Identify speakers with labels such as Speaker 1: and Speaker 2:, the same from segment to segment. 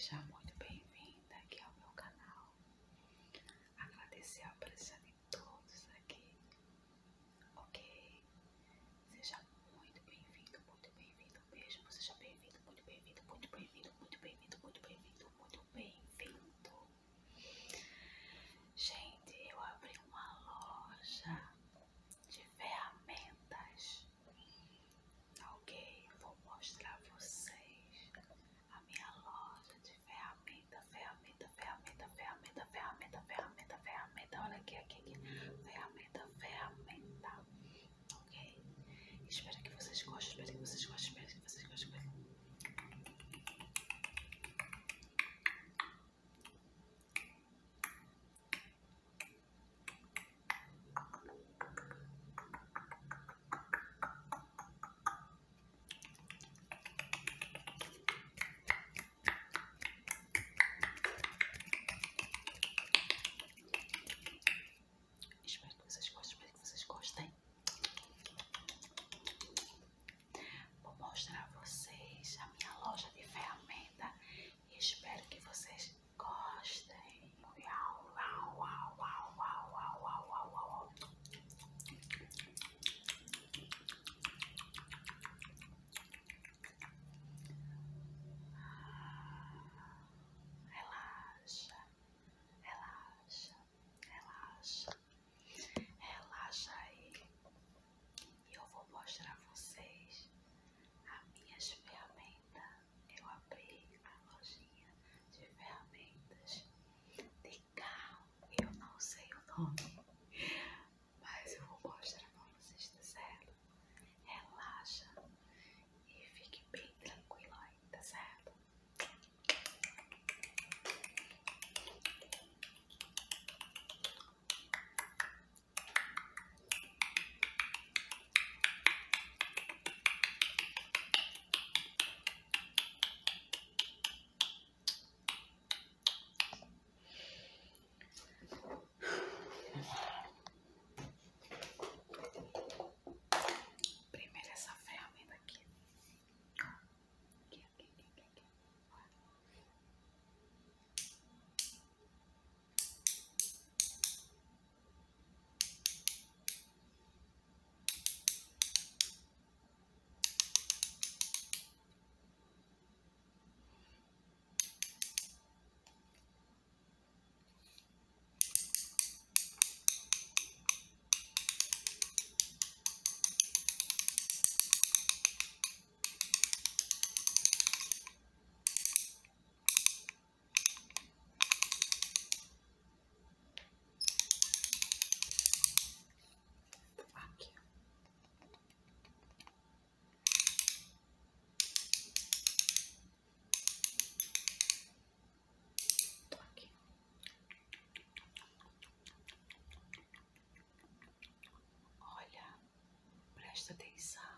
Speaker 1: déjà. Espero que vocês gostem, espero que vocês gostem. these. Uh,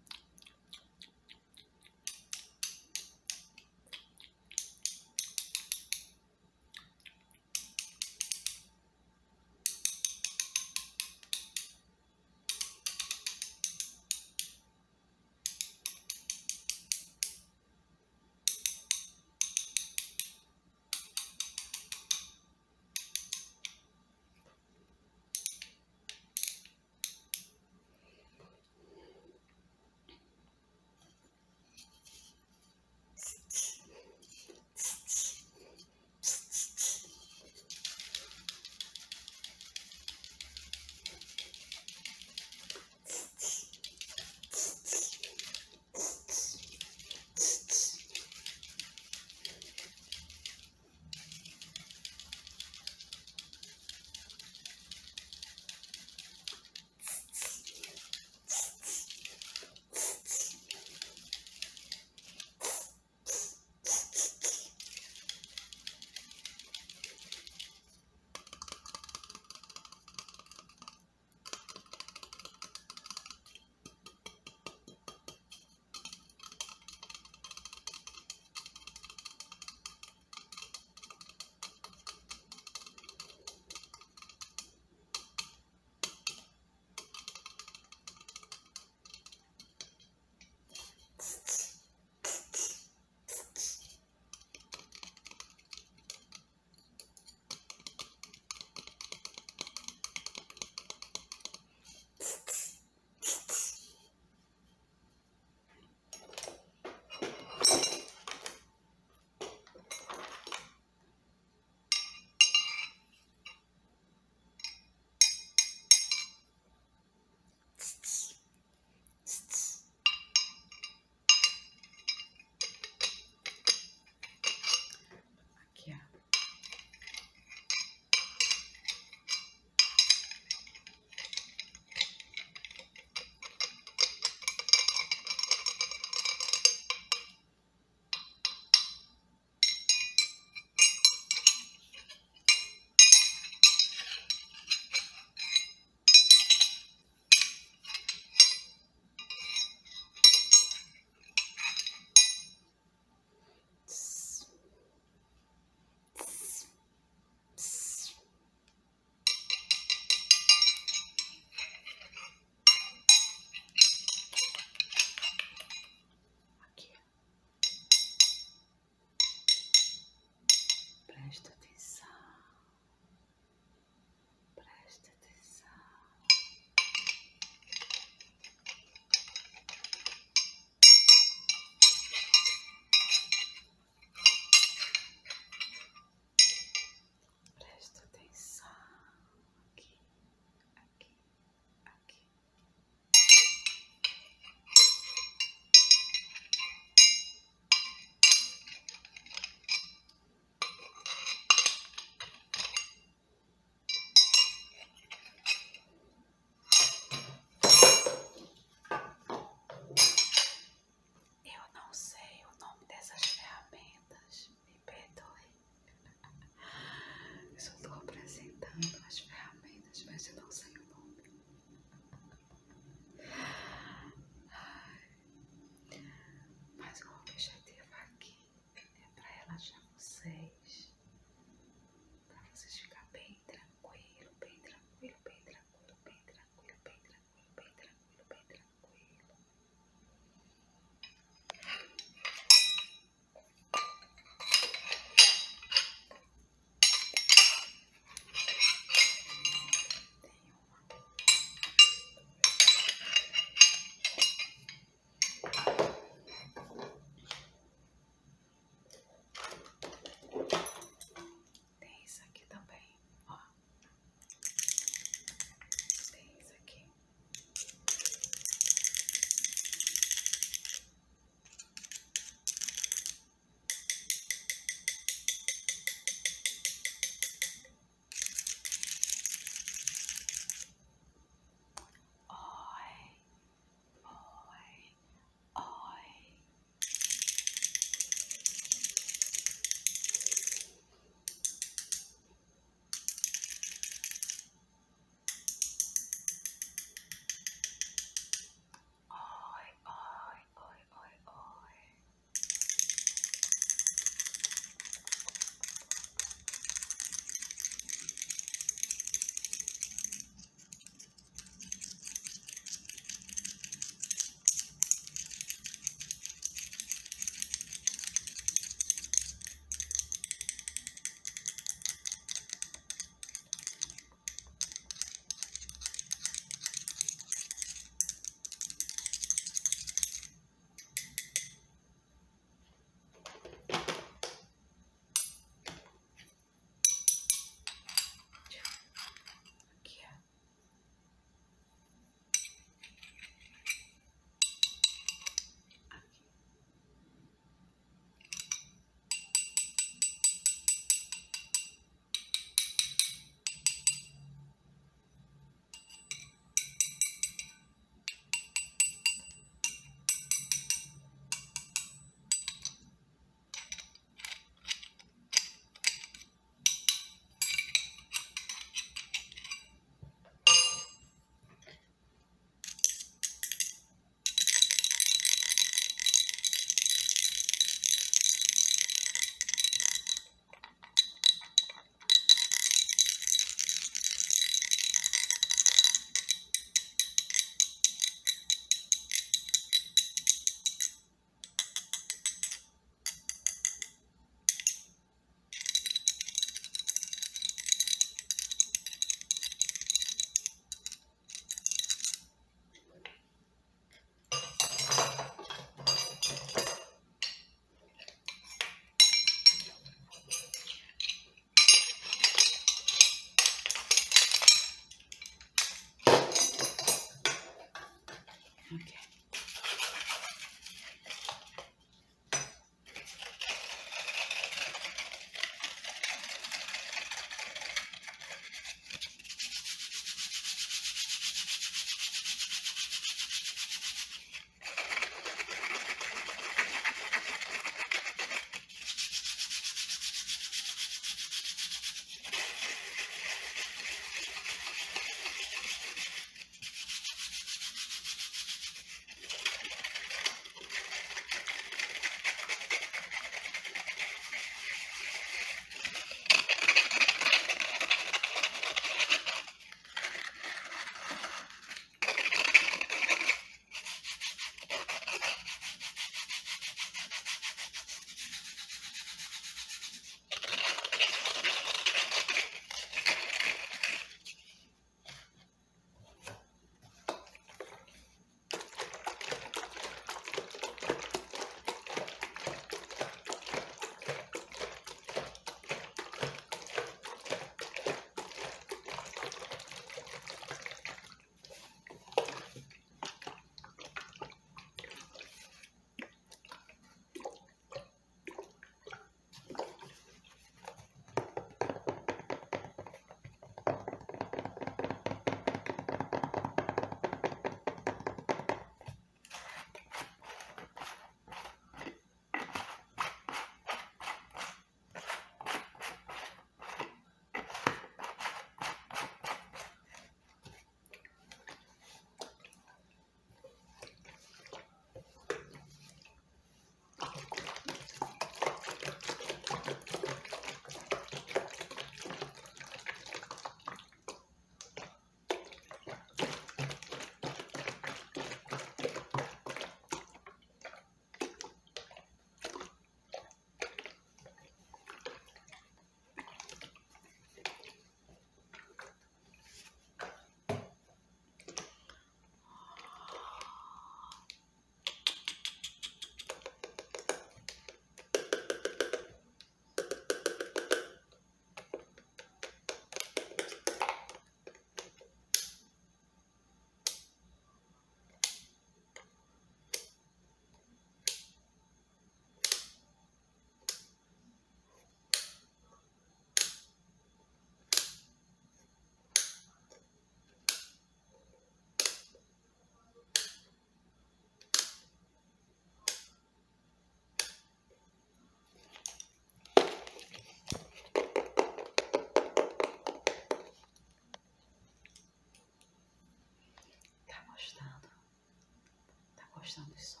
Speaker 1: したんです。